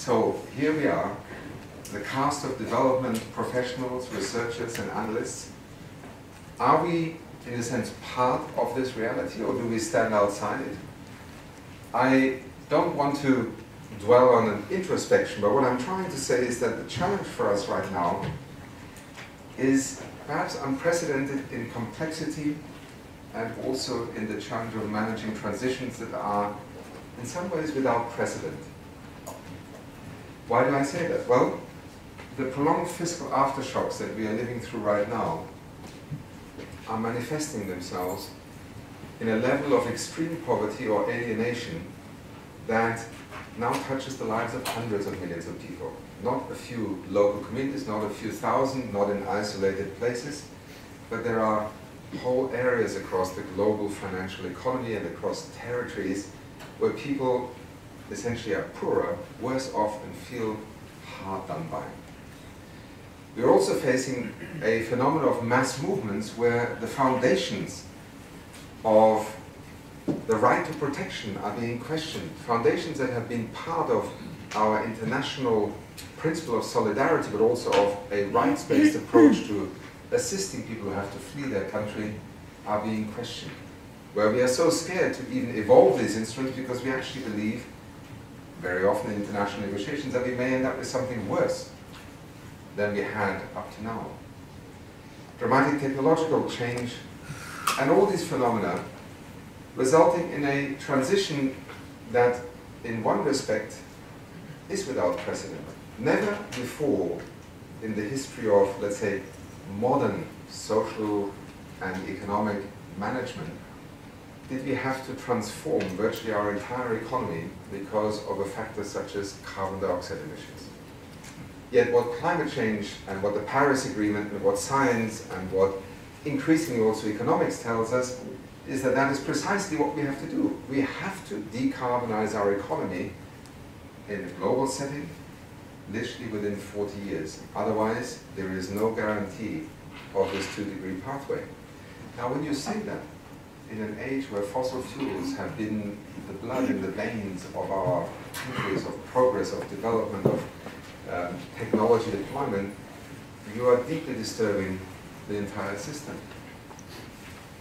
So here we are, the cast of development professionals, researchers and analysts. Are we, in a sense, part of this reality or do we stand outside it? I don't want to dwell on an introspection, but what I'm trying to say is that the challenge for us right now is perhaps unprecedented in complexity and also in the challenge of managing transitions that are in some ways without precedent. Why do I say that? Well, the prolonged fiscal aftershocks that we are living through right now are manifesting themselves in a level of extreme poverty or alienation that now touches the lives of hundreds of millions of people. Not a few local communities, not a few thousand, not in isolated places, but there are whole areas across the global financial economy and across territories where people essentially are poorer, worse off, and feel hard done by. We're also facing a phenomenon of mass movements where the foundations of the right to protection are being questioned. Foundations that have been part of our international principle of solidarity, but also of a rights-based approach to assisting people who have to flee their country, are being questioned. Where we are so scared to even evolve these instruments because we actually believe, very often in international negotiations, that we may end up with something worse than we had up to now. Dramatic technological change and all these phenomena resulting in a transition that, in one respect, is without precedent. Never before in the history of, let's say, modern social and economic management did we have to transform virtually our entire economy because of a factor such as carbon dioxide emissions. Yet what climate change and what the Paris Agreement and what science and what increasingly also economics tells us is that that is precisely what we have to do. We have to decarbonize our economy in a global setting, literally within 40 years. Otherwise, there is no guarantee of this two-degree pathway. Now, when you say that, in an age where fossil fuels have been the blood in the veins of our countries, of progress, of development, of um, technology deployment, you are deeply disturbing the entire system.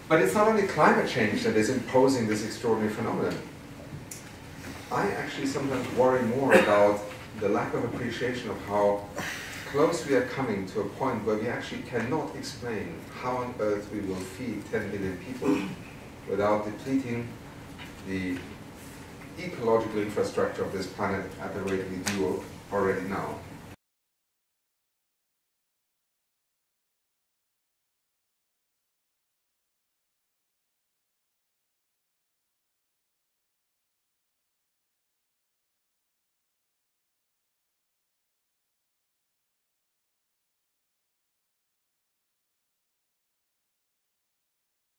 But it's not only climate change that is imposing this extraordinary phenomenon. I actually sometimes worry more about the lack of appreciation of how close we are coming to a point where we actually cannot explain how on earth we will feed 10 billion people without depleting the ecological infrastructure of this planet at the rate we do already now.